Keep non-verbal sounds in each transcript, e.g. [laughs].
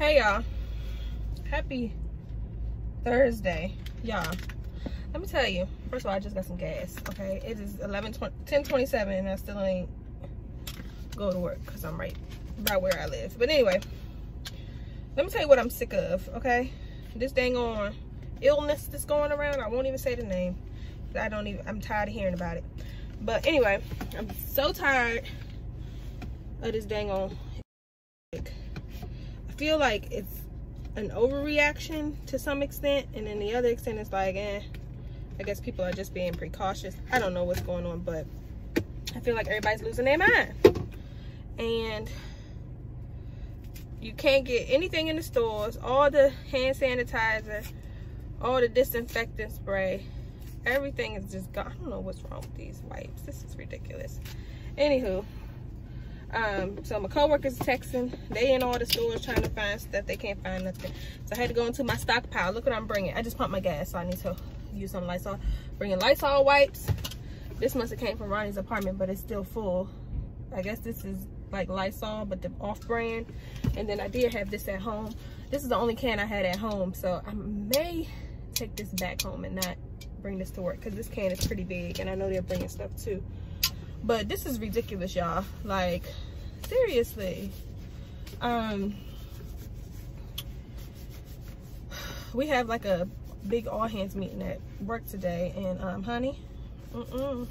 Hey y'all. Happy Thursday. Y'all. Let me tell you. First of all, I just got some gas. Okay. It is 11 20, 10 27 and I still ain't go to work because I'm right about where I live. But anyway, let me tell you what I'm sick of, okay? This dang on illness that's going around. I won't even say the name. I don't even I'm tired of hearing about it. But anyway, I'm so tired of this dang on feel like it's an overreaction to some extent and then the other extent is like eh I guess people are just being precautious. I don't know what's going on but I feel like everybody's losing their mind. And you can't get anything in the stores all the hand sanitizer all the disinfectant spray everything is just gone. I don't know what's wrong with these wipes. This is ridiculous. Anywho um, so my coworkers texting. They in all the stores trying to find stuff. They can't find nothing. So I had to go into my stockpile. Look what I'm bringing. I just pumped my gas, so I need to use some Lysol. Bringing Lysol wipes. This must have came from Ronnie's apartment, but it's still full. I guess this is like Lysol, but the off-brand. And then I did have this at home. This is the only can I had at home, so I may take this back home and not bring this to work because this can is pretty big, and I know they're bringing stuff too. But this is ridiculous, y'all. Like, seriously. Um, we have like a big all hands meeting at work today. And, um, honey, mm -mm,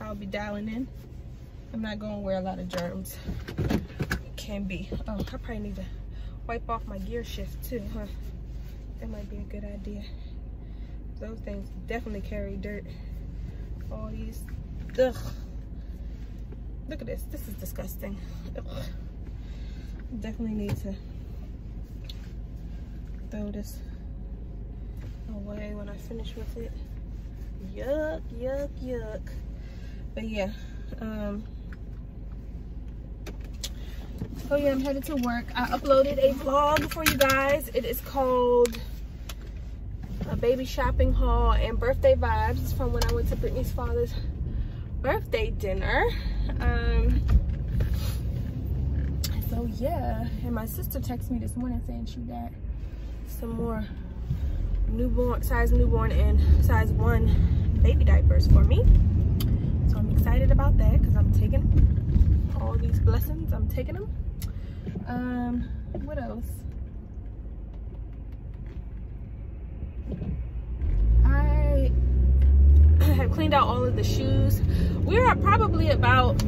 I'll be dialing in. I'm not going wear a lot of germs. Can be. Oh, I probably need to wipe off my gear shift too, huh? That might be a good idea. Those things definitely carry dirt. All these, ugh. Look at this. This is disgusting. Ugh. Definitely need to throw this away when I finish with it. Yuck, yuck, yuck. But yeah. Um, oh yeah, I'm headed to work. I uploaded a vlog for you guys. It is called a baby shopping haul and birthday vibes from when I went to Brittany's father's birthday dinner um so yeah and my sister texted me this morning saying she got some more newborn size newborn and size one baby diapers for me. So i'm excited about that because i'm taking all these blessings i'm taking them um what else have cleaned out all of the shoes we're probably about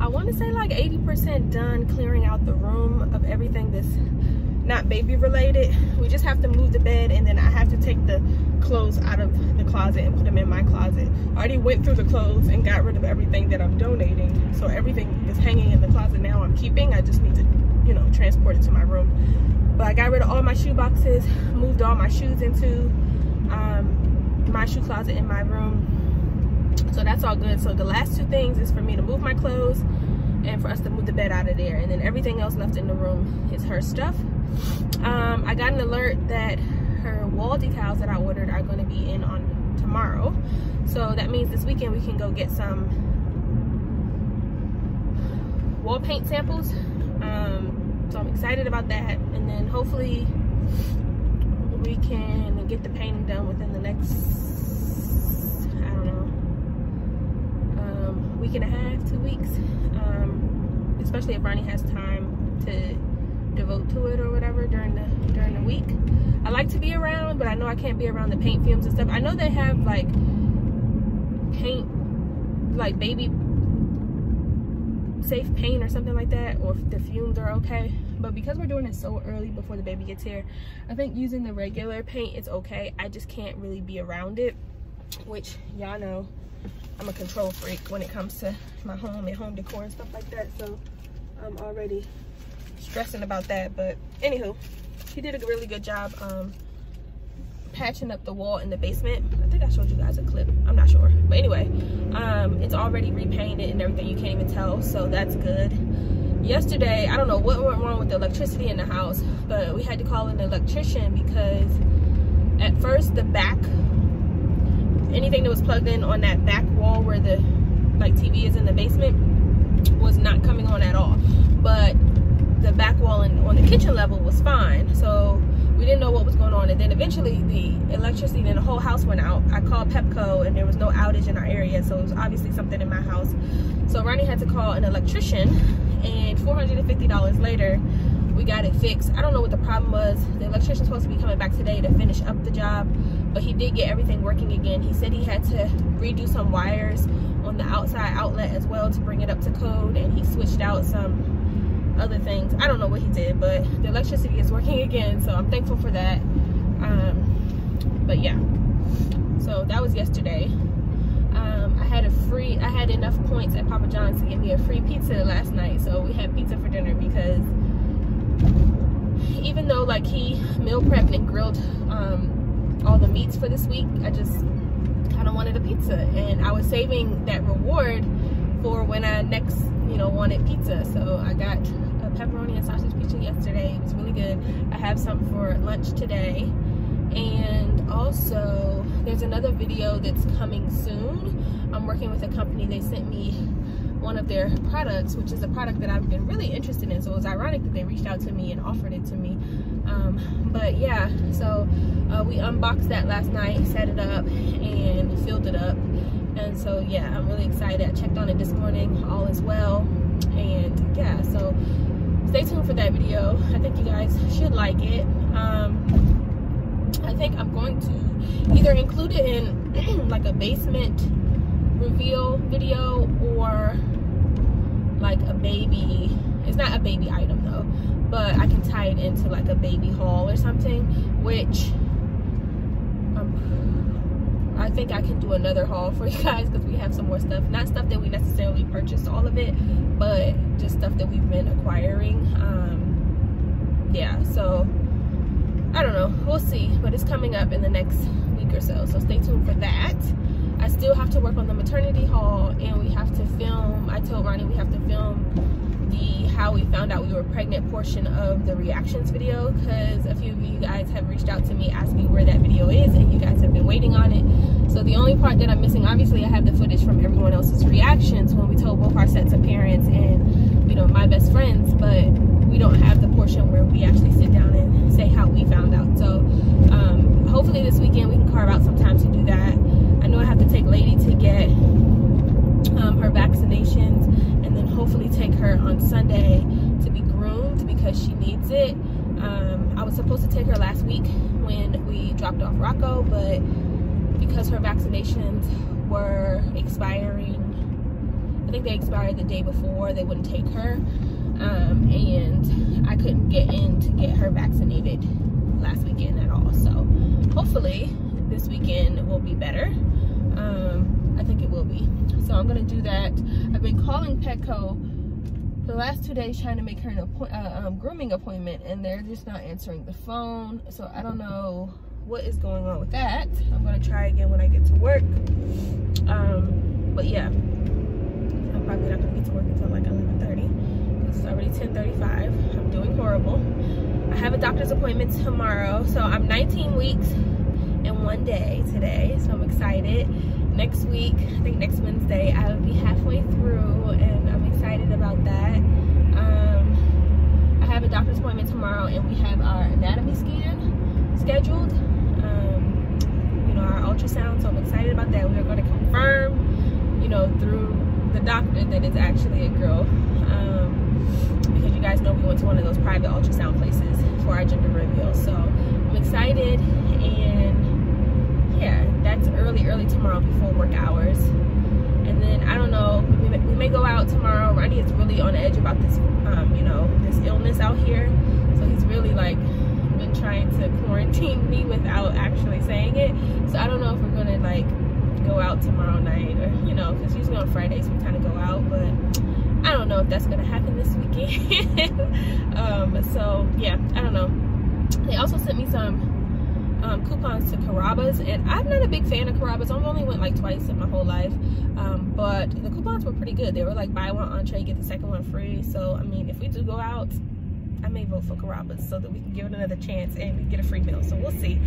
I want to say like 80% done clearing out the room of everything that's not baby related. We just have to move the bed and then I have to take the clothes out of the closet and put them in my closet. I already went through the clothes and got rid of everything that I'm donating. So everything that's hanging in the closet now I'm keeping. I just need to, you know, transport it to my room. But I got rid of all my shoe boxes, moved all my shoes into my shoe closet in my room. So that's all good. So the last two things is for me to move my clothes and for us to move the bed out of there. And then everything else left in the room is her stuff. Um, i got an alert that her wall decals that i ordered are going to be in on tomorrow. So that means this weekend we can go get some wall paint samples. Um, so i'm excited about that. And then hopefully we can get the painting done within the next I don't know, um, week and a half, two weeks. Um, especially if Ronnie has time to devote to it or whatever during the during the week. I like to be around, but I know I can't be around the paint fumes and stuff. I know they have like paint, like baby safe paint or something like that, or if the fumes are okay. But because we're doing it so early before the baby gets here, I think using the regular paint is okay. I just can't really be around it, which y'all know I'm a control freak when it comes to my home and home decor and stuff like that. So I'm already stressing about that. But anywho, he did a really good job um, patching up the wall in the basement. I think I showed you guys a clip. I'm not sure. But anyway, um, it's already repainted and everything. You can't even tell. So that's good. Yesterday, I don't know what went wrong with the electricity in the house, but we had to call an electrician because at first the back anything that was plugged in on that back wall where the like TV is in the basement was not coming on at all. But the back wall and on the kitchen level was fine. So we didn't know what was going on. And then eventually the electricity in the whole house went out. I called Pepco and there was no outage in our area. So it was obviously something in my house. So Ronnie had to call an electrician and $450 later, we got it fixed. I don't know what the problem was. The electrician's supposed to be coming back today to finish up the job, but he did get everything working again. He said he had to redo some wires on the outside outlet as well to bring it up to code and he switched out some other things. I don't know what he did, but the electricity is working again, so I'm thankful for that. Um, but yeah, so that was yesterday. I had a free, I had enough points at Papa John's to get me a free pizza last night, so we had pizza for dinner because even though like he meal prepped and grilled um, all the meats for this week, I just kind of wanted a pizza, and I was saving that reward for when I next, you know, wanted pizza. So I got a pepperoni and sausage pizza yesterday. It was really good. I have some for lunch today. And also, there's another video that's coming soon. I'm working with a company. They sent me one of their products, which is a product that I've been really interested in. So it was ironic that they reached out to me and offered it to me. Um, but yeah, so uh, we unboxed that last night, set it up, and filled it up and so yeah i'm really excited i checked on it this morning all is well and yeah so stay tuned for that video i think you guys should like it um i think i'm going to either include it in [clears throat] like a basement reveal video or like a baby it's not a baby item though but i can tie it into like a baby haul or something which I think I can do another haul for [laughs] you guys because we have some more stuff. Not stuff that we necessarily purchased all of it, but just stuff that we've been acquiring. Um, yeah, so I don't know. We'll see. But it's coming up in the next week or so. So stay tuned for that. I still have to work on the maternity haul and we have to film. I told Ronnie we have to film the how we found out we were pregnant portion of the reactions video because a few of you guys have reached out to me asking where that video is and you guys have been waiting on it so the only part that i'm missing obviously i have the footage from everyone else's reactions when we told both our sets of parents and you know my best friends but we don't have the portion where we actually sit down and say how we found out so um, hopefully this weekend we can carve out some time to do that know i have to take lady to get um, her vaccinations and then hopefully take her on Sunday to be groomed because she needs it. Um, I was supposed to take her last week when we dropped off Rocco, but because her vaccinations were expiring, I think they expired the day before, they wouldn't take her. Um, and I couldn't get in to get her vaccinated last weekend at all. So hopefully this weekend will be better. Um, I think it will be. So I'm going to do that. I've been calling Petco the last two days trying to make her an uh, um, grooming appointment and they're just not answering the phone. So I don't know what is going on with that. I'm going to try again when I get to work. Um, but yeah, I'm probably not to get to work until like 11.30. It's already 10.35. I'm doing horrible. I have a doctor's appointment tomorrow. So I'm 19 weeks and one day today. So I'm excited next week, I think next Wednesday, I will be halfway through and I'm excited about that. Um, I have a doctor's appointment tomorrow and we have our anatomy scan scheduled. Um, you know, our ultrasound, so I'm excited about that. We are going to confirm, you know, through the doctor that it's actually a girl. Um, because you guys know we went to one of those private ultrasound places for our gender reveal. So I'm excited and yeah, that's early, early tomorrow before work hours. And then I don't know, we may, we may go out tomorrow. Ronnie is really on edge about this, um, you know, this illness out here. So he's really like been trying to quarantine me without actually saying it. So I don't know if we're gonna like go out tomorrow night or you know, because usually on Fridays we kind of go out, but I don't know if that's gonna happen this weekend. [laughs] um, so yeah, I don't know. They also sent me some um, coupons to Carrabba's and I'm not a big fan of Carrabba's. I've only went like twice in my whole life. Um, but the coupons were pretty good. They were like buy one entree, get the second one free. So, I mean, if we do go out, I may vote for Carrabba's so that we can give it another chance and get a free meal. So we'll see.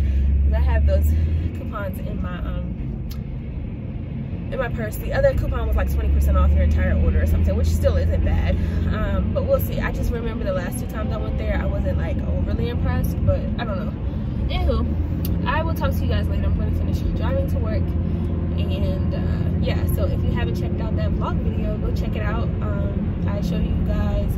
I have those coupons in my um in my purse. The other coupon was like 20% off your entire order or something, which still isn't bad. Um, but we'll see. I just remember the last two times I went there, I wasn't like overly impressed, but I don't know. Anywho, I will talk to you guys later. I'm going to finish driving to work. And uh, yeah, so if you haven't checked out that vlog video, go check it out. Um, I showed you guys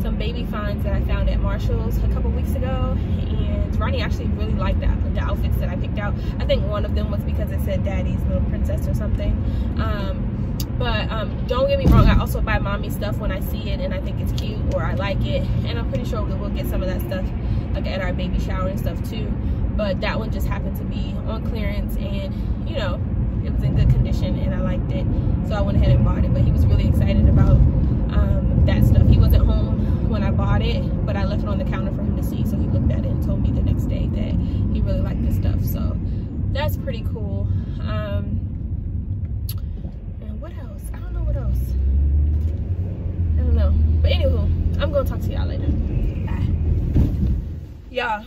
some baby finds that I found at Marshall's a couple weeks ago. And Ronnie actually really liked the, the outfits that I picked out. I think one of them was because it said Daddy's Little Princess or something. Um, but um, don't get me wrong, I also buy mommy stuff when I see it and I think it's cute or I like it. And I'm pretty sure we'll get some of that stuff like at our baby shower and stuff too. But that one just happened to be on clearance and you know, it was in good condition and I liked it. So I went ahead and bought it. But he was really excited about um, that stuff. He wasn't home when I bought it, but I left it on the counter for him to see. So he looked at it and told me the next day that he really liked this stuff. So that's pretty cool. Um, and what else? I don't know what else. I don't know. But anywho, I'm gonna talk to y'all later. Bye. Y'all,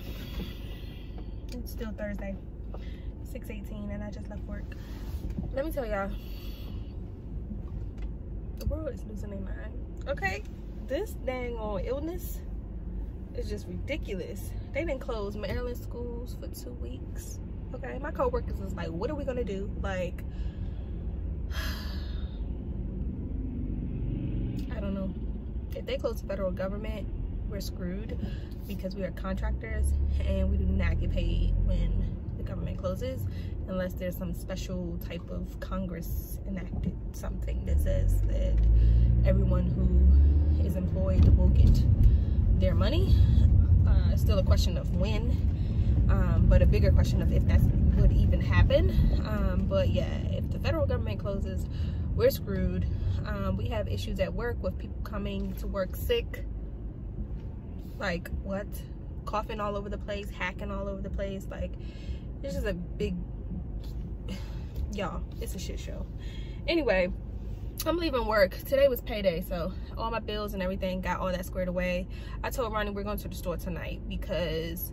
still Thursday. 6.18 and I just left work. Let me tell y'all, the world is losing their mind. Okay, this dang on illness is just ridiculous. They didn't close Maryland schools for two weeks. Okay, my coworkers was like, what are we gonna do? Like, [sighs] I don't know. If they close the federal government, we're screwed because we are contractors and we do not get paid when the government closes unless there's some special type of Congress enacted something that says that everyone who is employed will get their money. Uh, still a question of when, um, but a bigger question of if that would even happen. Um, but yeah, if the federal government closes, we're screwed. Um, we have issues at work with people coming to work sick. Like what? Coughing all over the place, hacking all over the place. Like it's just a big y'all it's a shit show anyway i'm leaving work today was payday so all my bills and everything got all that squared away i told ronnie we're going to the store tonight because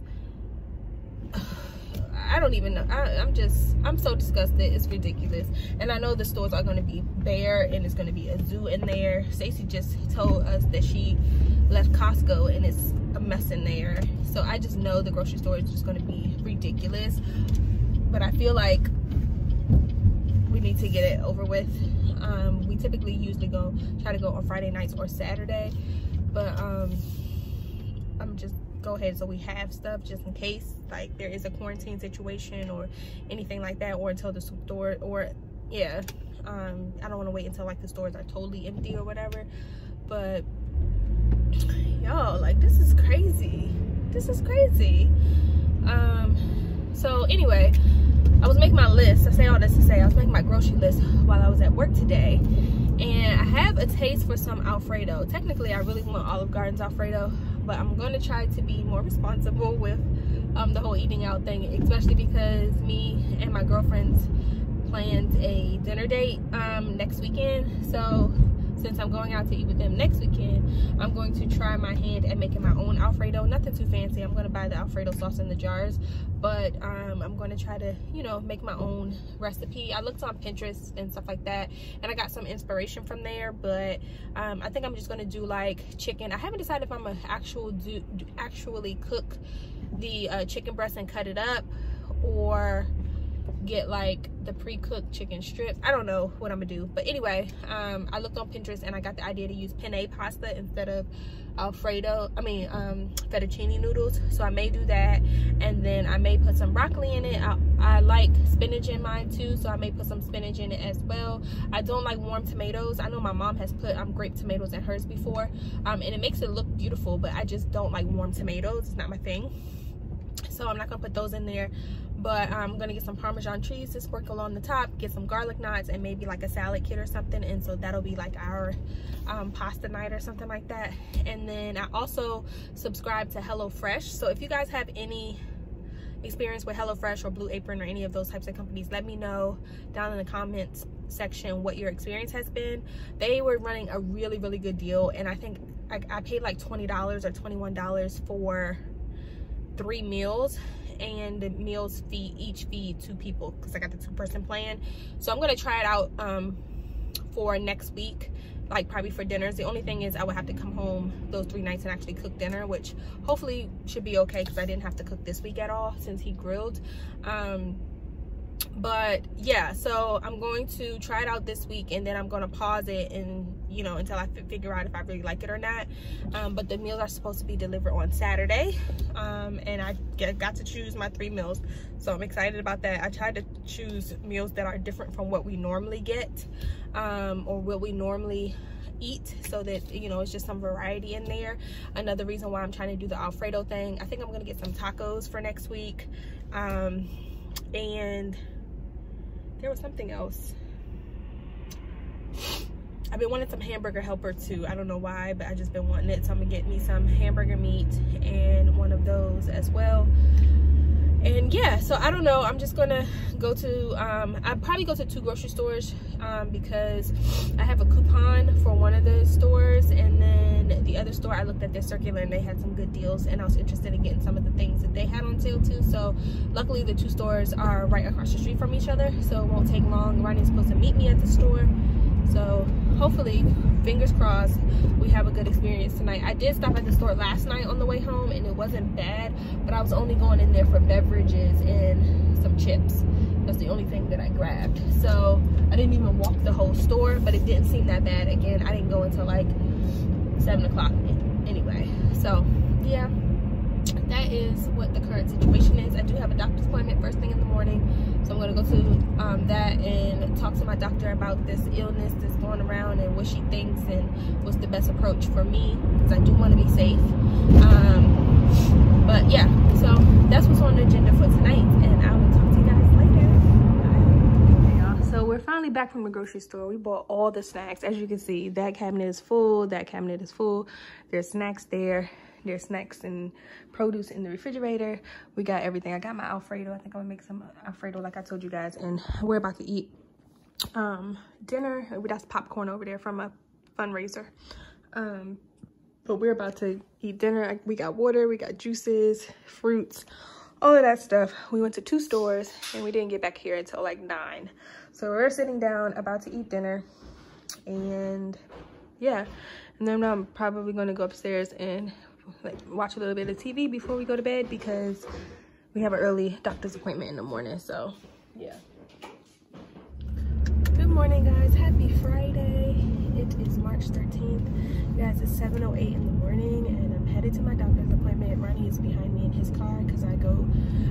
I don't even know. I, am just, I'm so disgusted. It's ridiculous. And I know the stores are going to be bare and it's going to be a zoo in there. Stacy just told us that she left Costco and it's a mess in there. So I just know the grocery store is just going to be ridiculous. But I feel like we need to get it over with. Um, we typically usually go, try to go on Friday nights or Saturday. But um, I'm just go ahead so we have stuff just in case like there is a quarantine situation or anything like that or until the store or yeah um i don't want to wait until like the stores are totally empty or whatever but y'all like this is crazy. This is crazy. Um so anyway i was making my list. I say all this to say i was making my grocery list while i was at work today and i have a taste for some alfredo. Technically i really want olive gardens alfredo but i'm going to try to be more responsible with um, the whole eating out thing especially because me and my girlfriends planned a dinner date um, next weekend. So since I'm going out to eat with them next weekend, I'm going to try my hand at making my own Alfredo. Nothing too fancy. I'm going to buy the Alfredo sauce in the jars, but um, I'm going to try to, you know, make my own recipe. I looked on Pinterest and stuff like that, and I got some inspiration from there, but um, I think I'm just going to do like chicken. I haven't decided if I'm going to actual do, actually cook the uh, chicken breast and cut it up or get like the pre-cooked chicken strips. I don't know what i'm gonna do but anyway um, i looked on pinterest and i got the idea to use penne pasta instead of alfredo i mean um, fettuccine noodles. So i may do that and then i may put some broccoli in it. I, I like spinach in mine too so i may put some spinach in it as well. I don't like warm tomatoes. I know my mom has put um, grape tomatoes in hers before um, and it makes it look beautiful but i just don't like warm tomatoes. It's not my thing. So i'm not gonna put those in there but i'm gonna get some parmesan cheese to sprinkle on the top get some garlic knots and maybe like a salad kit or something and so that'll be like our um, pasta night or something like that and then i also subscribe to HelloFresh so if you guys have any experience with HelloFresh or Blue Apron or any of those types of companies, let me know down in the comments section what your experience has been. They were running a really, really good deal. And I think I, I paid like $20 or $21 for three meals and the meals feed each feed two people because I got the two person plan. So I'm gonna try it out um, for next week like probably for dinners the only thing is i would have to come home those three nights and actually cook dinner which hopefully should be okay because i didn't have to cook this week at all since he grilled um, but yeah so i'm going to try it out this week and then i'm going to pause it and you know until i figure out if i really like it or not. Um, but the meals are supposed to be delivered on saturday um, and i get, got to choose my three meals. So i'm excited about that. I tried to choose meals that are different from what we normally get um, or what we normally eat so that you know it's just some variety in there. Another reason why i'm trying to do the alfredo thing i think i'm gonna get some tacos for next week. Um, and there was something else I've been wanting some hamburger helper too. I don't know why, but I just been wanting it. So I'm gonna get me some hamburger meat and one of those as well and yeah so i don't know. I'm just gonna go to um i probably go to two grocery stores um because i have a coupon for one of the stores. And then the other store i looked at their circular and they had some good deals. And i was interested in getting some of the things that they had on sale too. So luckily the two stores are right across the street from each other. So it won't take long. Ronnie's supposed to meet me at the store. So hopefully fingers crossed we have a good experience tonight. I did stop at the store last night on the way home and it wasn't bad but i was only going in there for beverages and some chips. That's the only thing that i grabbed. So i didn't even walk the whole store but it didn't seem that bad. Again i didn't go until like seven o'clock anyway. So yeah is what the current situation is. I do have a doctor's appointment first thing in the morning. So I'm going to go to um, that and talk to my doctor about this illness that's going around and what she thinks and what's the best approach for me because I do want to be safe. Um, but yeah, so that's what's on the agenda for tonight and I will talk to you guys later. So we're finally back from the grocery store. We bought all the snacks. As you can see, that cabinet is full. That cabinet is full. There's snacks there there's snacks and produce in the refrigerator. We got everything. I got my Alfredo. I think I'm gonna make some Alfredo like I told you guys. And we're about to eat um, dinner. That's popcorn over there from a fundraiser. Um, but we're about to eat dinner. We got water, we got juices, fruits, all of that stuff. We went to two stores and we didn't get back here until like nine. So we're sitting down about to eat dinner and yeah. And then I'm probably gonna go upstairs and like watch a little bit of TV before we go to bed because we have an early doctor's appointment in the morning. So yeah. Good morning guys, happy Friday. It is March 13th. You guys, it's 7.08 in the morning and I'm headed to my doctor's appointment. Ronnie is behind me in his car because I go,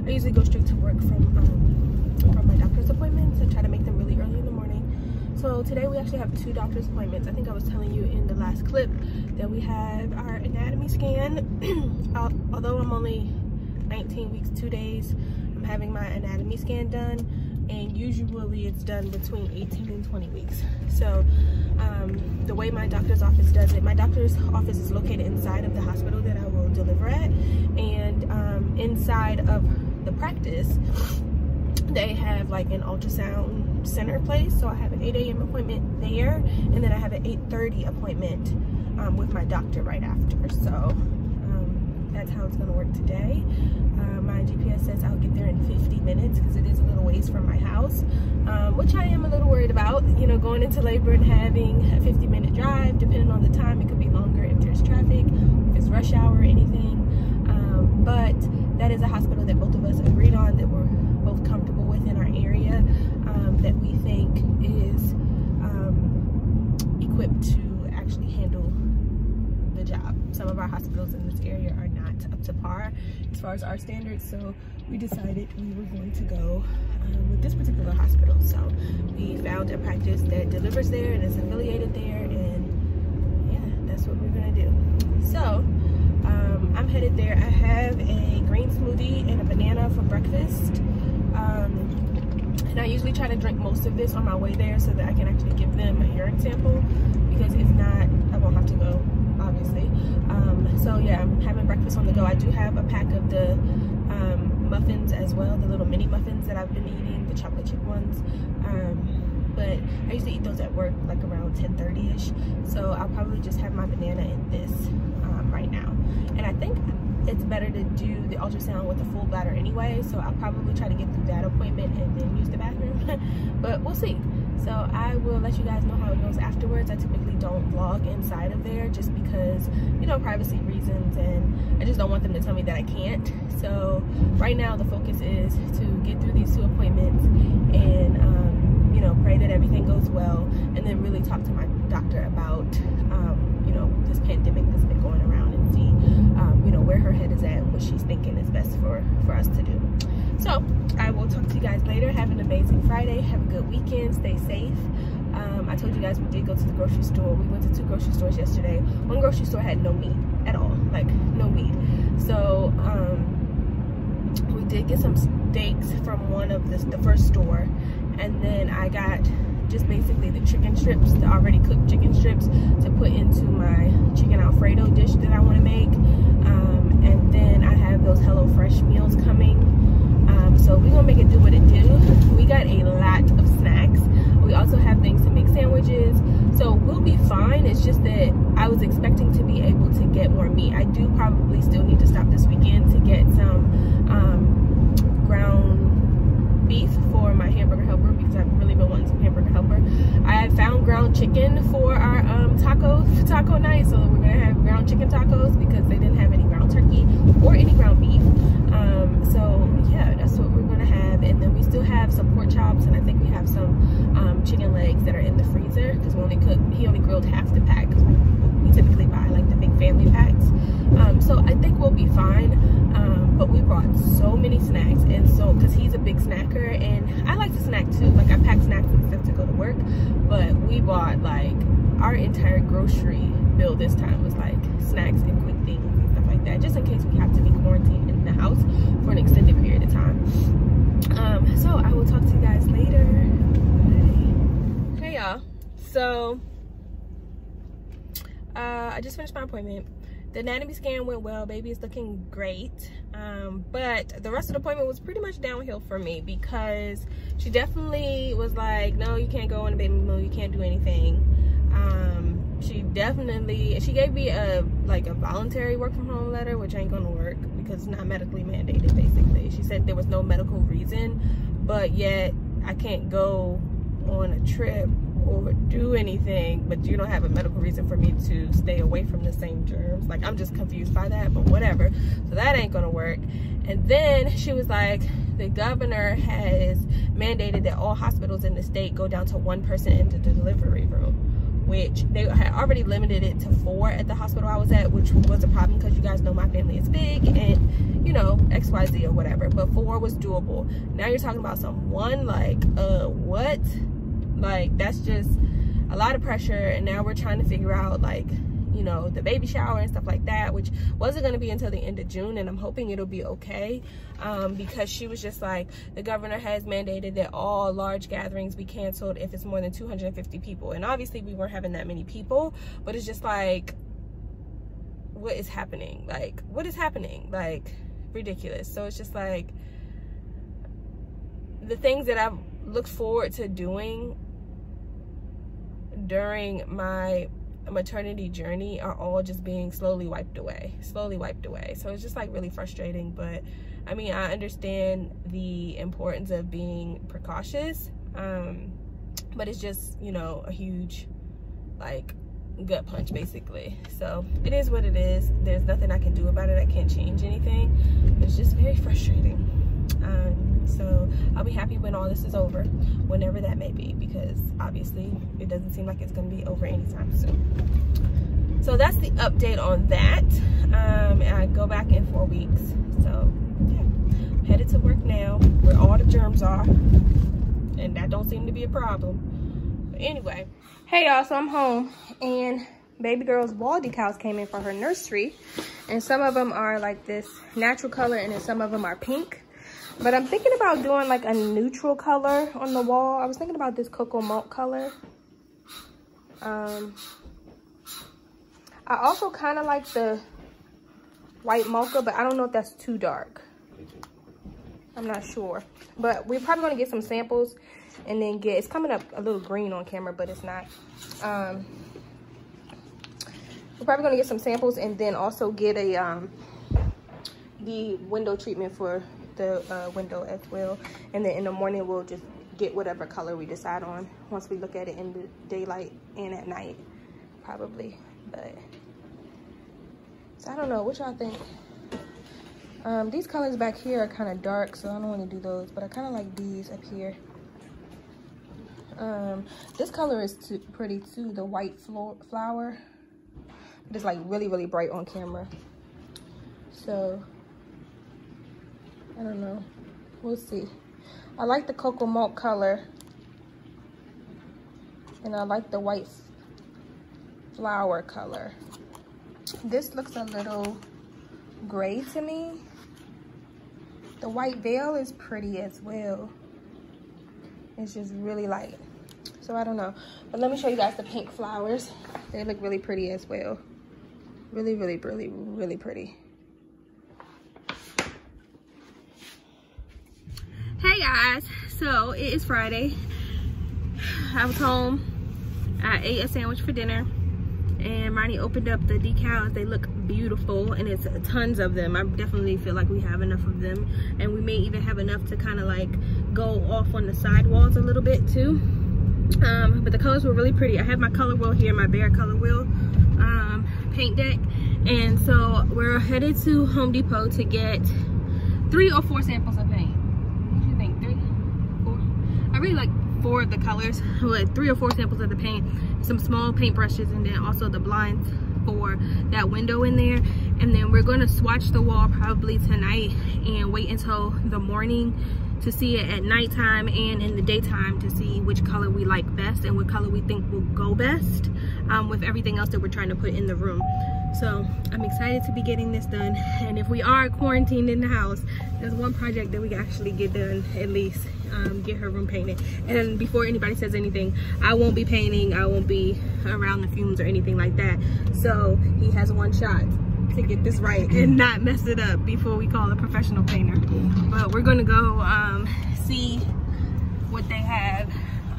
I usually go straight to work from, um, from my doctor's appointments and try to make them really early in the morning. So today we actually have two doctor's appointments. I think I was telling you in the last clip that we have our anatomy scan. [clears throat] Although I'm only 19 weeks, two days, I'm having my anatomy scan done and usually it's done between 18 and 20 weeks. So um, the way my doctor's office does it, my doctor's office is located inside of the hospital that I will deliver at and um, inside of the practice, they have like an ultrasound center place. So I have an 8 a.m. appointment there, and then I have an 8.30 appointment um, with my doctor right after. So um, that's how it's gonna work today. Uh, my GPS says I'll get there in 50 minutes because it is a little ways from my house, um, which I am a little worried about. You know, going into labor and having a 50 minute drive, depending on the time, it could be longer if there's traffic, if it's rush hour or anything. Um, but that is a hospital that both of us agreed on that we're both comfortable with in our area that we think is um, equipped to actually handle the job. Some of our hospitals in this area are not up to par as far as our standards, so we decided we were going to go um, with this particular hospital. So we found a practice that delivers there and is affiliated there, and yeah, that's what we're gonna do. So um, I'm headed there. I have a green smoothie and a banana for breakfast. Um, and I usually try to drink most of this on my way there so that I can actually give them a urine sample because if not, I won't have to go, obviously. Um, so yeah, I'm having breakfast on the go. I do have a pack of the um, muffins as well, the little mini muffins that I've been eating, the chocolate chip ones. Um, but I usually eat those at work like around 10.30ish. So I'll probably just have my banana in this um, right now. And I think it's better to do the ultrasound with a full bladder anyway. So I'll probably try to get through that appointment and then use the bathroom. [laughs] but we'll see. So I will let you guys know how it goes afterwards. I typically don't vlog inside of there just because, you know, privacy reasons and I just don't want them to tell me that I can't. So right now the focus is to get through these two appointments and, um, you know, pray that everything goes well and then really talk to my doctor about, um, you know, this pandemic that's been going around and see, um, you know, where her head is at and what she's thinking is best for, for us to do. So I will talk to you guys later. Have an amazing Friday. Have a good weekend. Stay safe. Um, I told you guys we did go to the grocery store. We went to two grocery stores yesterday. One grocery store had no meat at all, like no meat. So um, we did get some steaks from one of the, the first store. And then I got just basically the chicken strips, the already cooked chicken strips to put into my chicken alfredo dish that I want to make. Um, and then I have those Hello Fresh meals coming um, so we're gonna make it do what it do. We got a lot of snacks. We also have things to make sandwiches. So we'll be fine. It's just that I was expecting to be able to get more meat. I do probably still need to stop this weekend to get some um, ground beef for my hamburger helper because I've really been wanting some hamburger helper. I found ground chicken for our um, taco taco night, so we're gonna have ground chicken tacos because they didn't have any ground turkey or any ground beef. Um, so yeah, that's what we're gonna have. And then we still have some pork chops and I think we have some um, chicken legs that are in the freezer because we only cooked, he only grilled half the pack. We typically buy like the big family packs. Um, so I think we'll be fine. Um, but we brought so many snacks and so, cause he's a big snacker and I like to snack too. Like I pack snacks and stuff to go to work, but we bought like our entire grocery bill this time was like snacks and quick things and stuff like that, just in case we have to be quarantined in the house for an extended period of time. Um, so I will talk to you guys later. Hey y'all. So uh, I just finished my appointment. The anatomy scan went well. Baby is looking great. Um, but the rest of the appointment was pretty much downhill for me because she definitely was like, no, you can't go on a baby moon. You can't do anything. Um, she definitely, she gave me a, like a voluntary work from home letter, which ain't gonna work because it's not medically mandated basically. She said there was no medical reason, but yet I can't go on a trip or do anything, but you don't have a medical reason for me to stay away from the same germs. Like, I'm just confused by that, but whatever. So that ain't gonna work. And then she was like, the governor has mandated that all hospitals in the state go down to one person in the delivery room which they had already limited it to four at the hospital I was at, which was a problem because you guys know my family is big and, you know, XYZ or whatever. But four was doable. Now you're talking about some one, like, uh, what? Like, that's just a lot of pressure. And now we're trying to figure out, like, you know, the baby shower and stuff like that, which wasn't going to be until the end of June. And I'm hoping it'll be okay um, because she was just like, the governor has mandated that all large gatherings be canceled if it's more than 250 people. And obviously we weren't having that many people, but it's just like, what is happening? Like, what is happening? Like, ridiculous. So it's just like, the things that I've looked forward to doing during my maternity journey are all just being slowly wiped away slowly wiped away. So it's just like really frustrating but i mean i understand the importance of being precautious um but it's just you know a huge like gut punch basically. So it is what it is. There's nothing i can do about it. I can't change anything. It's just very frustrating. Um, so I'll be happy when all this is over, whenever that may be, because obviously it doesn't seem like it's going to be over anytime soon. So that's the update on that. Um, I go back in four weeks. So yeah, headed to work now, where all the germs are, and that don't seem to be a problem. But anyway, hey y'all, so I'm home, and baby girl's wall decals came in for her nursery and some of them are like this natural color and then some of them are pink but I'm thinking about doing like a neutral color on the wall. I was thinking about this cocoa malt color. Um, I also kind of like the white mocha, but I don't know if that's too dark. I'm not sure. But we're probably going to get some samples and then get, it's coming up a little green on camera, but it's not. Um, we're probably going to get some samples and then also get a, um, the window treatment for the uh, window as well. And then in the morning, we'll just get whatever color we decide on once we look at it in the daylight and at night, probably. But, so I don't know, what y'all think? Um, these colors back here are kind of dark, so I don't want to do those, but I kind of like these up here. Um, this color is too, pretty too, the white floor flower. It's like really, really bright on camera. So, I don't know. We'll see. I like the cocoa malt color. And I like the white flower color. This looks a little gray to me. The white veil is pretty as well. It's just really light. So I don't know. But let me show you guys the pink flowers. They look really pretty as well. Really, really, really, really pretty. Hey guys, so it is Friday. I was home. I ate a sandwich for dinner and Ronnie opened up the decals. They look beautiful and it's tons of them. I definitely feel like we have enough of them and we may even have enough to kind of like go off on the side walls a little bit too. Um, but the colors were really pretty. I have my color wheel here, my Behr color wheel um, paint deck. And so we're headed to Home Depot to get three or four samples of paint. What do you think, three, four? I really like four of the colors, [laughs] like three or four samples of the paint, some small paint brushes, and then also the blinds for that window in there. And then we're gonna swatch the wall probably tonight and wait until the morning to see it at nighttime and in the daytime to see which color we like best and what color we think will go best um, with everything else that we're trying to put in the room. So I'm excited to be getting this done. And if we are quarantined in the house, there's one project that we actually get done at least, um, get her room painted. And before anybody says anything, I won't be painting, I won't be around the fumes or anything like that. So he has one shot to get this right and not mess it up before we call a professional painter. But we're gonna go um, see what they have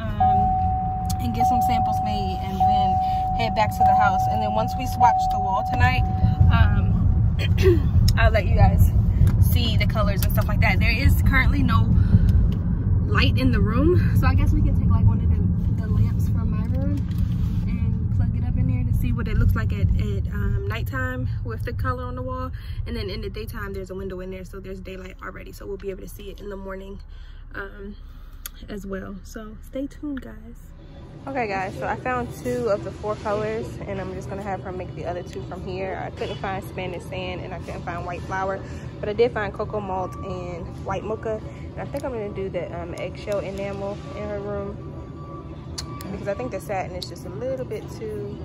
um, and get some samples made and then head back to the house. And then once we swatch the wall tonight, um, [clears throat] I'll let you guys see the colors and stuff like that. There is currently no light in the room, so I guess we can take like one of the, the lamps from my room and plug it up in there to see what it looks like at, at um, nighttime with the color on the wall. And then in the daytime, there's a window in there, so there's daylight already, so we'll be able to see it in the morning um, as well. So stay tuned, guys. Okay guys, so I found two of the four colors and I'm just gonna have her make the other two from here. I couldn't find Spanish sand and I couldn't find white flour, but I did find cocoa malt and white mocha. And I think I'm gonna do the um, eggshell enamel in her room because I think the satin is just a little bit too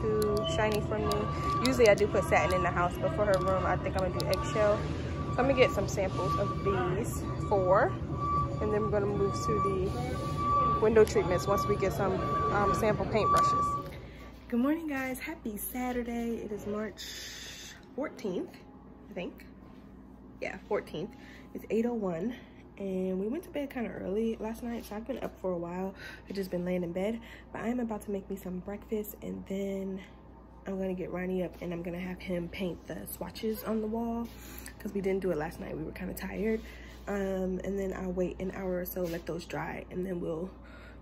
too shiny for me. Usually I do put satin in the house, but for her room, I think I'm gonna do eggshell. So I'm gonna get some samples of these four and then we're gonna move to the window treatments once we get some um, sample paint brushes. Good morning guys, happy Saturday. It is March 14th, I think. Yeah, 14th. It's 8.01 and we went to bed kind of early last night so i've been up for a while i've just been laying in bed but i'm about to make me some breakfast and then i'm gonna get ronnie up and i'm gonna have him paint the swatches on the wall because we didn't do it last night we were kind of tired um, and then i'll wait an hour or so let those dry and then we'll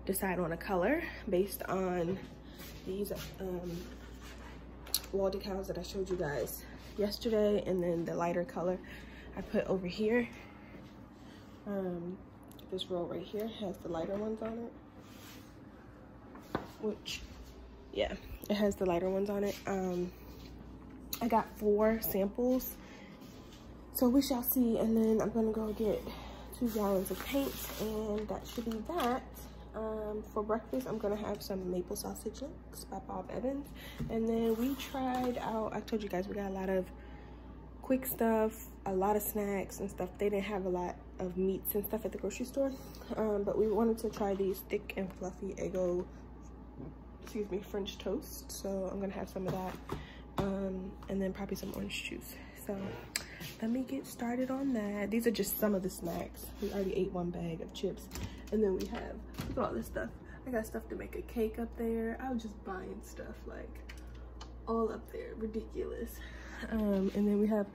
decide on a color based on these um, wall decals that I showed you guys yesterday and then the lighter color I put over here. Um, this row right here has the lighter ones on it. Which, yeah, it has the lighter ones on it. Um, I got four samples. So we shall see. And then I'm to go get two gallons of paint. And that should be that. Um, for breakfast, I'm gonna have some maple sausage links by Bob Evans. And then we tried out, I told you guys we got a lot of quick stuff, a lot of snacks and stuff. They didn't have a lot of meats and stuff at the grocery store. Um, but we wanted to try these thick and fluffy Eggo, excuse me, French toast. So I'm gonna have some of that. Um, and then probably some orange juice. So let me get started on that. These are just some of the snacks. We already ate one bag of chips. And then we have, look at all this stuff. I got stuff to make a cake up there. I was just buying stuff like all up there, ridiculous. Um, and then we have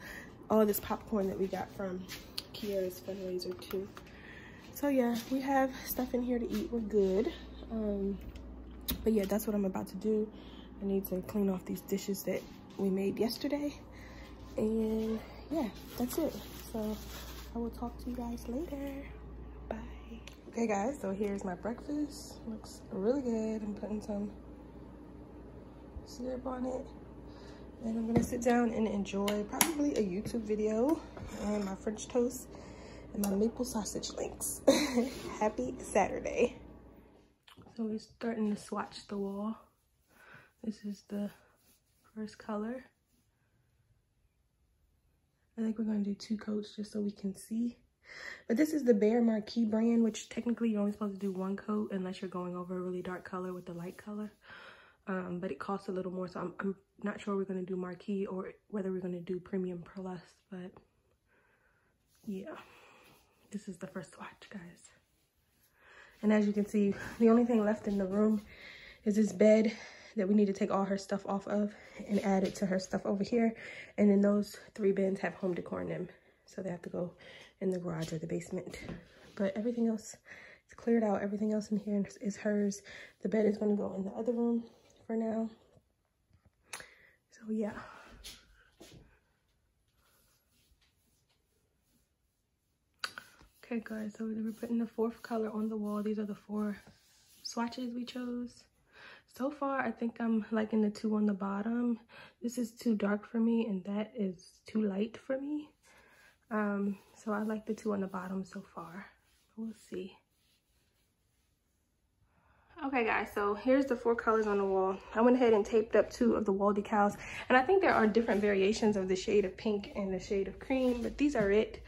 all this popcorn that we got from Kiara's fundraiser too. So yeah, we have stuff in here to eat. We're good. Um, but yeah, that's what I'm about to do. I need to clean off these dishes that we made yesterday. And yeah, that's it. So I will talk to you guys later. Okay guys, so here's my breakfast. Looks really good. I'm putting some syrup on it. And I'm gonna sit down and enjoy probably a YouTube video and my French toast and my maple sausage links. [laughs] Happy Saturday. So we're starting to swatch the wall. This is the first color. I think we're gonna do two coats just so we can see. But this is the Behr Marquee brand, which technically you're only supposed to do one coat unless you're going over a really dark color with the light color. Um, but it costs a little more, so I'm, I'm not sure we're gonna do Marquee or whether we're gonna do Premium Plus, but yeah, this is the first swatch, guys. And as you can see, the only thing left in the room is this bed that we need to take all her stuff off of and add it to her stuff over here. And then those three bins have home decor in them. So they have to go in the garage or the basement. But everything else is cleared out. Everything else in here is hers. The bed is going to go in the other room for now. So yeah. Okay guys, so we're putting the fourth color on the wall. These are the four swatches we chose. So far, I think I'm liking the two on the bottom. This is too dark for me and that is too light for me. Um, so I like the two on the bottom so far. We'll see. Okay guys, so here's the four colors on the wall. I went ahead and taped up two of the wall decals. And I think there are different variations of the shade of pink and the shade of cream, but these are it.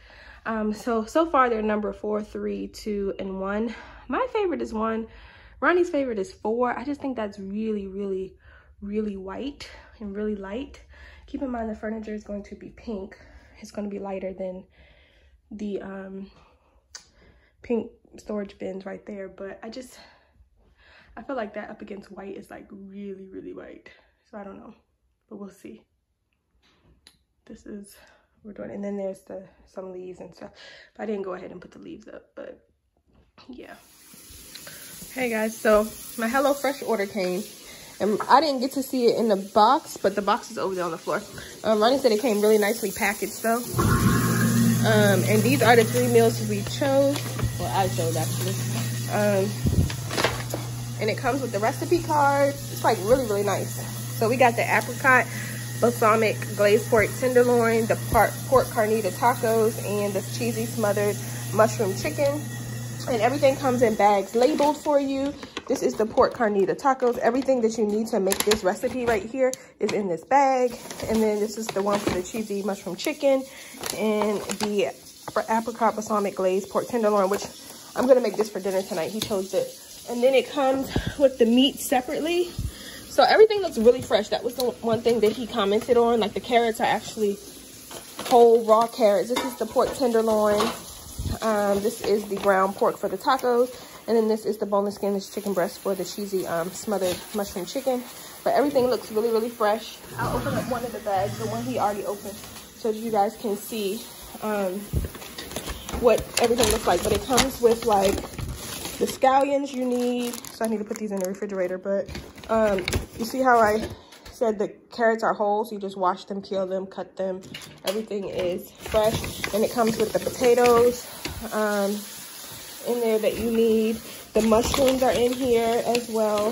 Um, so, so far they're number four, three, two, and one. My favorite is one. Ronnie's favorite is four. I just think that's really, really, really white and really light. Keep in mind the furniture is going to be pink. It's going to be lighter than the um, pink storage bins right there. But I just, I feel like that up against white is like really, really white. So I don't know, but we'll see. This is we're doing and then there's the some leaves and stuff but i didn't go ahead and put the leaves up but yeah hey guys so my hello fresh order came and i didn't get to see it in the box but the box is over there on the floor. Um ronnie said it came really nicely packaged though. Um and these are the three meals we chose. Well i chose actually. Um and it comes with the recipe card. It's like really really nice. So we got the apricot balsamic glazed pork tenderloin, the pork carnita tacos, and the cheesy smothered mushroom chicken. And everything comes in bags labeled for you. This is the pork carnita tacos. Everything that you need to make this recipe right here is in this bag. And then this is the one for the cheesy mushroom chicken and the apricot balsamic glazed pork tenderloin, which I'm gonna make this for dinner tonight. He chose it. And then it comes with the meat separately. So everything looks really fresh. That was the one thing that he commented on. Like the carrots are actually whole raw carrots. This is the pork tenderloin. Um, this is the ground pork for the tacos. And then this is the boneless skinless chicken breast for the cheesy um, smothered mushroom chicken. But everything looks really, really fresh. I'll open up one of the bags, the one he already opened, so that you guys can see um, what everything looks like. But it comes with like the scallions you need. So I need to put these in the refrigerator, but um, you see how I said the carrots are whole, so you just wash them, peel them, cut them. Everything is fresh. And it comes with the potatoes um, in there that you need. The mushrooms are in here as well.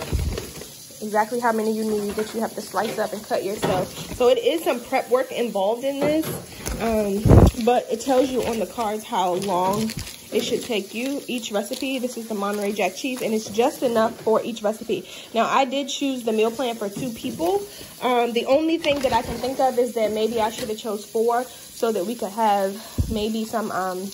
Exactly how many you need that you have to slice up and cut yourself. So it is some prep work involved in this. Um, but it tells you on the cards how long it should take you each recipe. This is the Monterey Jack cheese, and it's just enough for each recipe. Now, I did choose the meal plan for two people. Um, the only thing that I can think of is that maybe I should have chose four so that we could have maybe some um,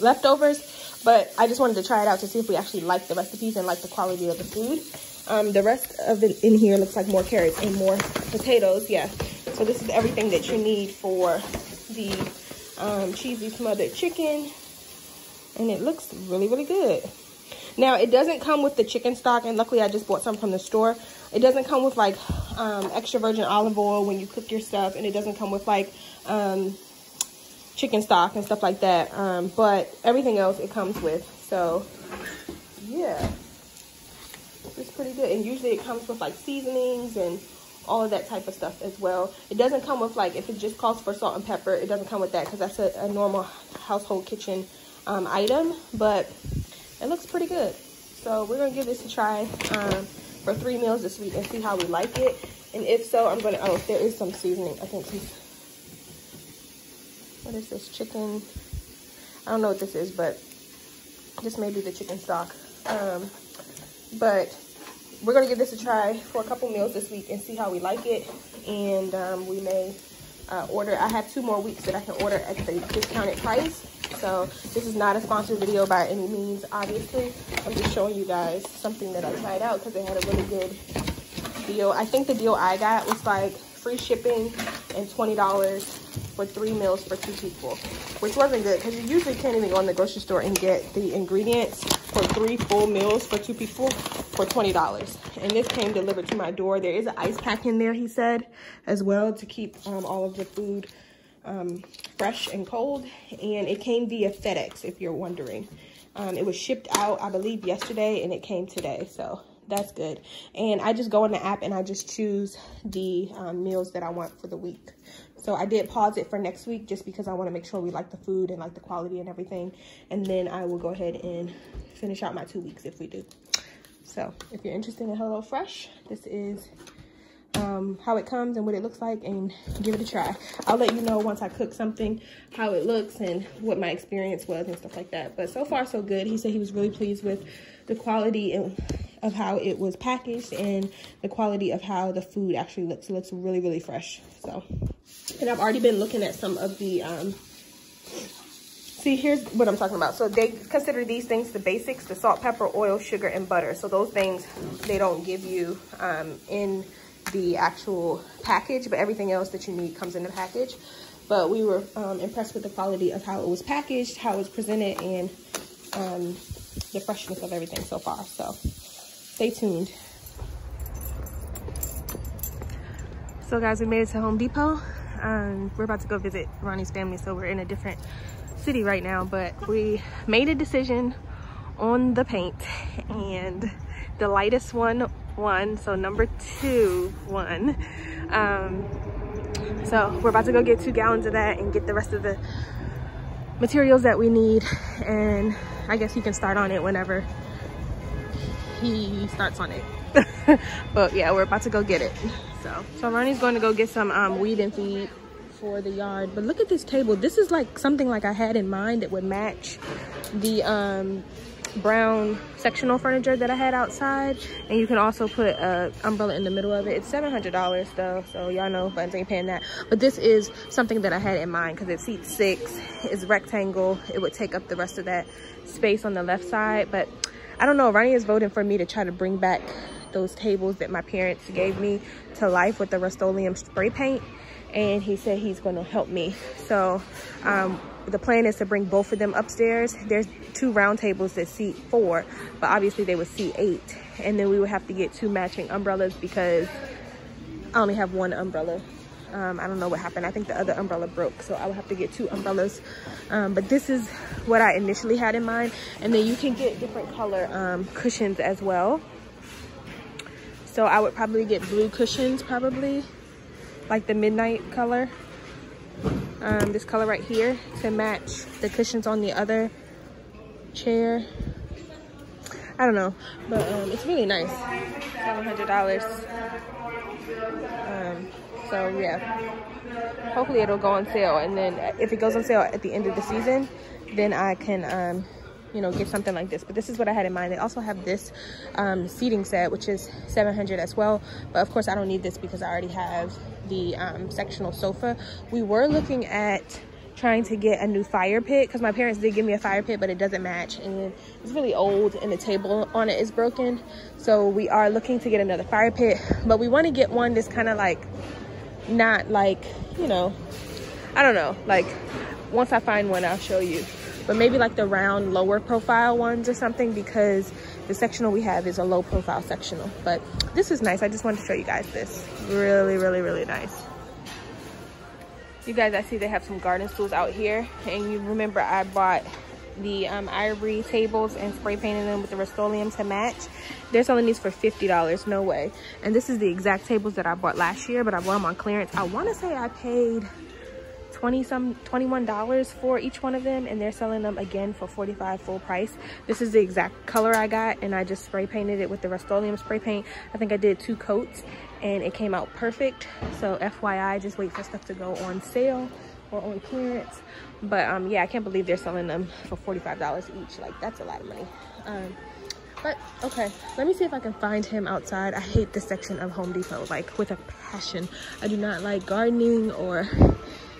leftovers. But I just wanted to try it out to see if we actually like the recipes and like the quality of the food. Um, the rest of it in here looks like more carrots and more potatoes. Yeah. So this is everything that you need for the um, cheesy smothered chicken, and it looks really, really good. Now, it doesn't come with the chicken stock, and luckily I just bought some from the store. It doesn't come with like um, extra virgin olive oil when you cook your stuff, and it doesn't come with like um, chicken stock and stuff like that. Um, but everything else it comes with. So yeah, it's pretty good. And usually it comes with like seasonings and all of that type of stuff as well. It doesn't come with like, if it just calls for salt and pepper, it doesn't come with that because that's a, a, normal household kitchen um, item, but it looks pretty good. So we're gonna give this a try um, for three meals this week and see how we like it. And if so, I'm gonna, oh, there is some seasoning. I think what is this, chicken? I don't know what this is, but this may be the chicken stock. Um, but we're gonna give this a try for a couple meals this week and see how we like it. And um, we may uh, order, I have two more weeks that I can order at the discounted price. So this is not a sponsored video by any means, obviously. I'm just showing you guys something that I tried out because they had a really good deal. I think the deal I got was like free shipping and $20 for three meals for two people, which wasn't good because you usually can't even go in the grocery store and get the ingredients for three full meals for two people for $20. And this came delivered to my door. There is an ice pack in there, he said, as well to keep um, all of the food um, fresh and cold. And it came via FedEx, if you're wondering. Um, it was shipped out, I believe, yesterday, and it came today. So that's good. And I just go in the app and I just choose the um, meals that I want for the week. So I did pause it for next week just because I want to make sure we like the food and like the quality and everything. And then I will go ahead and finish out my two weeks if we do. So if you're interested in Hello Fresh, this is um, how it comes and what it looks like and give it a try. I'll let you know once I cook something, how it looks and what my experience was and stuff like that. But so far so good. He said he was really pleased with the quality of how it was packaged and the quality of how the food actually looks. It looks really, really fresh. So and I've already been looking at some of the, um, see, here's what I'm talking about. So they consider these things the basics, the salt, pepper, oil, sugar, and butter. So those things, they don't give you um, in the actual package, but everything else that you need comes in the package. But we were um, impressed with the quality of how it was packaged, how it was presented, and um, the freshness of everything so far. So stay tuned. So guys, we made it to Home Depot. Um, we're about to go visit Ronnie's family, so we're in a different city right now, but we made a decision on the paint and the lightest one won, so number two won. Um, so we're about to go get two gallons of that and get the rest of the materials that we need and I guess he can start on it whenever he starts on it. [laughs] but yeah, we're about to go get it. So, so Ronnie's going to go get some um, weed and feed for the yard. But look at this table. This is like something like I had in mind that would match the um, brown sectional furniture that I had outside. And you can also put a umbrella in the middle of it. It's $700 though, so y'all know funds ain't paying that. But this is something that I had in mind because it seats six, it's rectangle. It would take up the rest of that space on the left side. But I don't know, Ronnie is voting for me to try to bring back those tables that my parents gave me to life with the Rust-Oleum spray paint. And he said he's gonna help me. So um, the plan is to bring both of them upstairs. There's two round tables that seat four, but obviously they would seat eight. And then we would have to get two matching umbrellas because I only have one umbrella. Um, I don't know what happened. I think the other umbrella broke, so I would have to get two umbrellas. Um, but this is what I initially had in mind. And then you can get different color um, cushions as well. So I would probably get blue cushions probably, like the midnight color. Um, this color right here to match the cushions on the other chair. I don't know, but um, it's really nice. $700. Um, so yeah, hopefully it'll go on sale. And then if it goes on sale at the end of the season, then I can um, you know, get something like this. But this is what I had in mind. They also have this um, seating set, which is 700 as well. But of course, I don't need this because I already have the um, sectional sofa. We were looking at trying to get a new fire pit because my parents did give me a fire pit but it doesn't match and it's really old and the table on it is broken so we are looking to get another fire pit but we want to get one that's kind of like not like you know i don't know like once i find one i'll show you but maybe like the round lower profile ones or something because the sectional we have is a low profile sectional. But this is nice. I just wanted to show you guys this. Really, really, really nice. You guys, I see they have some garden stools out here. And you remember I bought the um, ivory tables and spray painted them with the Rust-Oleum to match. They're selling these for $50, no way. And this is the exact tables that I bought last year, but I bought them on clearance. I wanna say I paid 20 some $21 for each one of them and they're selling them again for 45 full price this is the exact color i got and i just spray painted it with the rust-oleum spray paint i think i did two coats and it came out perfect so fyi just wait for stuff to go on sale or on clearance but um yeah i can't believe they're selling them for 45 dollars each like that's a lot of money um but okay let me see if i can find him outside i hate this section of home depot like with a passion i do not like gardening or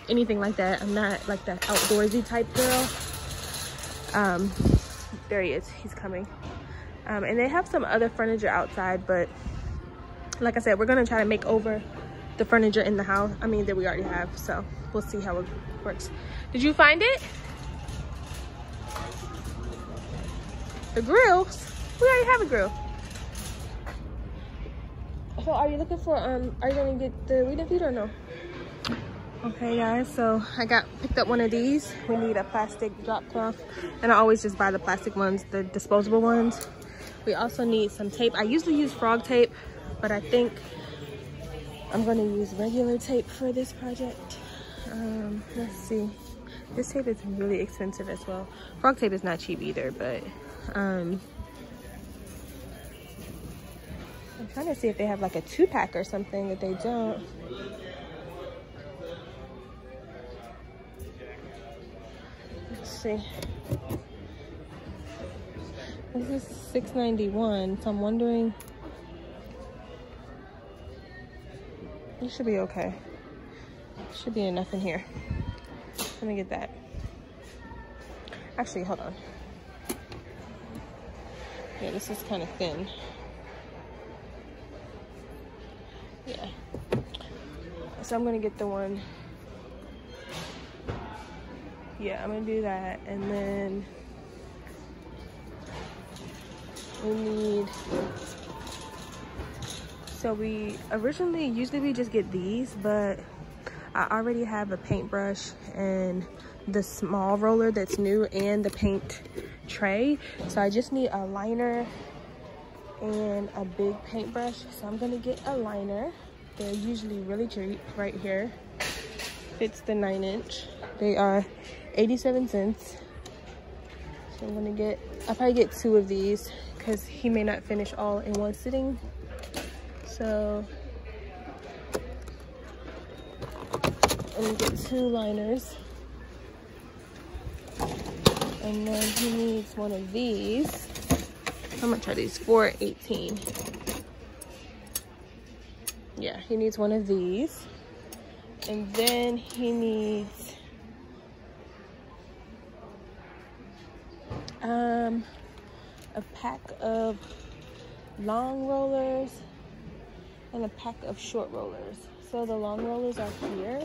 anything like that. I'm not like that outdoorsy type girl. Um, there he is, he's coming. Um, and they have some other furniture outside, but like I said, we're gonna try to make over the furniture in the house. I mean, that we already have, so we'll see how it works. Did you find it? The grills? We already have a grill. So are you looking for, um, are you gonna get the weed and feed or no? Okay guys, so I got picked up one of these. We need a plastic drop cloth and I always just buy the plastic ones, the disposable ones. We also need some tape. I usually use frog tape, but I think I'm gonna use regular tape for this project. Um, let's see. This tape is really expensive as well. Frog tape is not cheap either, but um, I'm trying to see if they have like a two pack or something that they don't. Let's see. This is 691, so I'm wondering. It should be okay. Should be enough in here. Me get that. Actually, hold on. Yeah, this is kind of thin. Yeah. So I'm gonna get the one yeah, I'm gonna do that. And then we need, so we originally, usually we just get these, but I already have a paintbrush and the small roller that's new and the paint tray. So I just need a liner and a big paintbrush. So I'm gonna get a liner. They're usually really cheap right here. Fits the nine inch. They are 87 cents. So I'm gonna get, I'll probably get two of these because he may not finish all in one sitting. So Get two liners. And then he needs one of these. How much are these? 418. Yeah, he needs one of these. And then he needs um, a pack of long rollers and a pack of short rollers. So the long rollers are here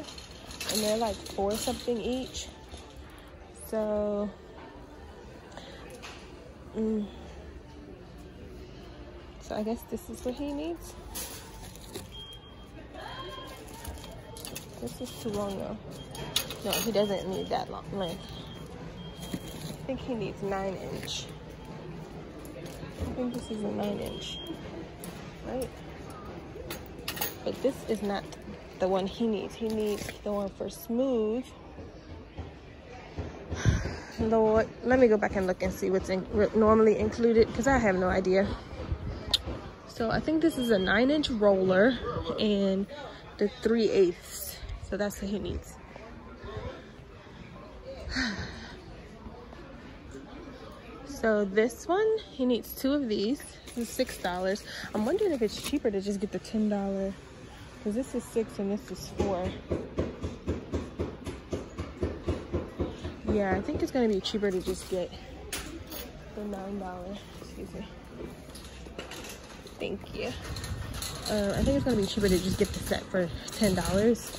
and they're like four something each. So, mm, so I guess this is what he needs. This is too long though. No, he doesn't need that long length I think he needs nine inch. I think this is a nine inch, right? But this is not the one he needs. He needs the one for smooth. Lord, let me go back and look and see what's in, normally included because I have no idea. So I think this is a nine inch roller and the 3 eighths. So that's what he needs. [sighs] So this one, he needs two of these. This is six dollars. I'm wondering if it's cheaper to just get the ten dollar, because this is six and this is four. Yeah, I think it's gonna be cheaper to just get the nine dollar. Excuse me. Thank you. Uh, I think it's gonna be cheaper to just get the set for ten dollars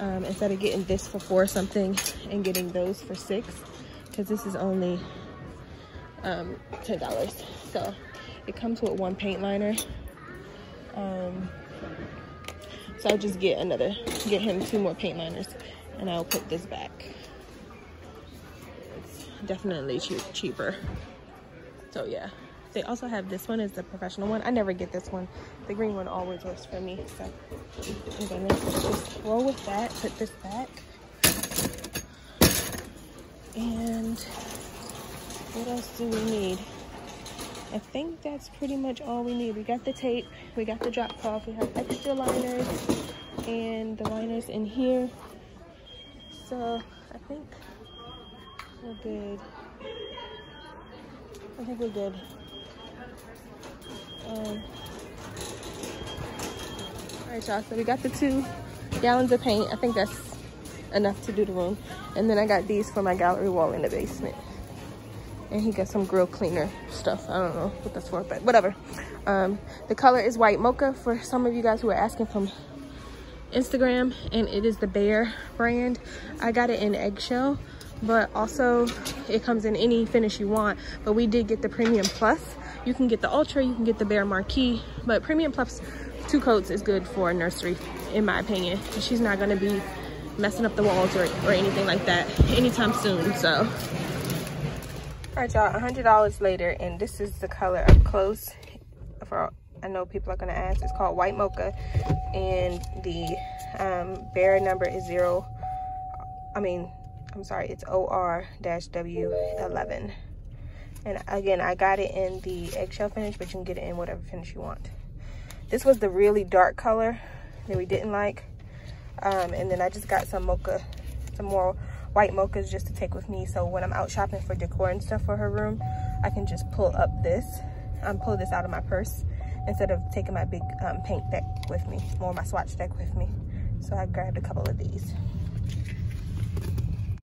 um, instead of getting this for four something and getting those for six, because this is only um, $10. So it comes with one paint liner. Um, so I'll just get another, get him two more paint liners and I'll put this back. It's definitely cheap, cheaper. So yeah. They also have this one is the professional one. I never get this one. The green one always works for me. So I'm gonna just roll with that, put this back. And what else do we need? I think that's pretty much all we need. We got the tape, we got the drop cloth, we have extra liners and the liners in here. So I think we're good. I think we're good. Um, all right, y'all, so we got the two gallons of paint. I think that's enough to do the room. And then I got these for my gallery wall in the basement. And he got some grill cleaner stuff. I don't know what that's for, but whatever. Um, the color is white mocha for some of you guys who are asking from Instagram. And it is the Behr brand. I got it in eggshell, but also it comes in any finish you want. But we did get the Premium Plus you can get the Ultra, you can get the Behr Marquee, but Premium Plus two coats is good for a nursery, in my opinion. She's not gonna be messing up the walls or, or anything like that anytime soon, so. All right, y'all, $100 later, and this is the color up close. For I know people are gonna ask, it's called White Mocha, and the um, number is zero, I mean, I'm sorry, it's OR-W11. And again, I got it in the eggshell finish, but you can get it in whatever finish you want. This was the really dark color that we didn't like. Um, and then I just got some mocha, some more white mochas just to take with me. So when I'm out shopping for decor and stuff for her room, I can just pull up this, um, pull this out of my purse instead of taking my big um, paint deck with me, or my swatch deck with me. So I grabbed a couple of these.